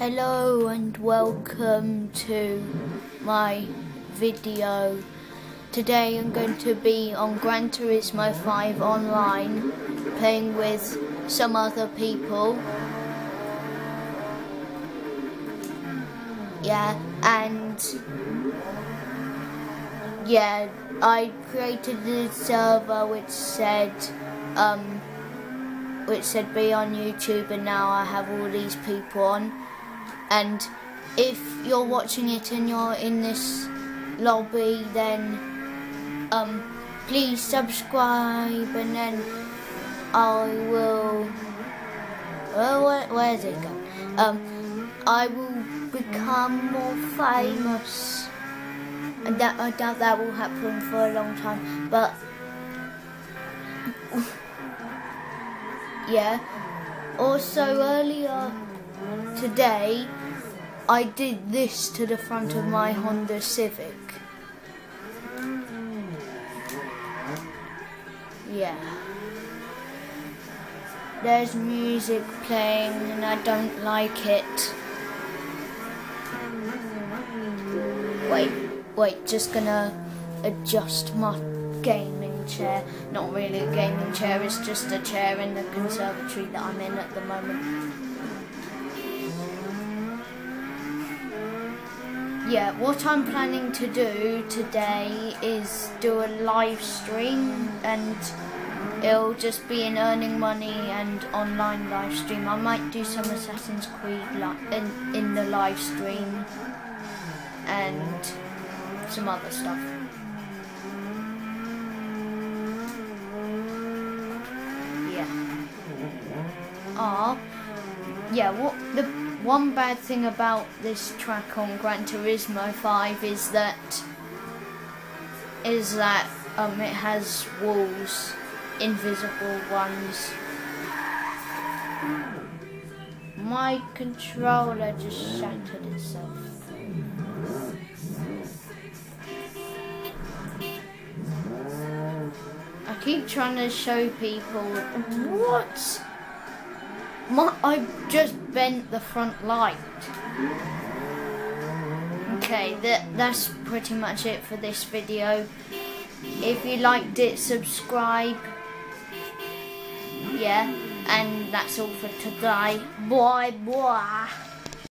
Hello and welcome to my video. Today I'm going to be on Gran Turismo 5 online playing with some other people. Yeah, and yeah, I created a server which said um, which said be on YouTube and now I have all these people on and if you're watching it and you're in this lobby then um, please subscribe and then I will well, where, where's it going? Um, I will become more famous and that, I doubt that will happen for a long time but yeah also earlier today I did this to the front of my Honda Civic. Yeah. There's music playing and I don't like it. Wait, wait, just gonna adjust my gaming chair. Not really a gaming chair, it's just a chair in the conservatory that I'm in at the moment. Yeah, what I'm planning to do today is do a live stream and it'll just be an earning money and online live stream. I might do some Assassin's Creed in, in the live stream and some other stuff. Yeah. Ah, yeah, what the one bad thing about this track on Gran Turismo 5 is that is that um, it has walls, invisible ones. My controller just shattered itself. I keep trying to show people what my, I just bent the front light. Okay, that, that's pretty much it for this video. If you liked it, subscribe. Yeah, and that's all for today. Bye bye.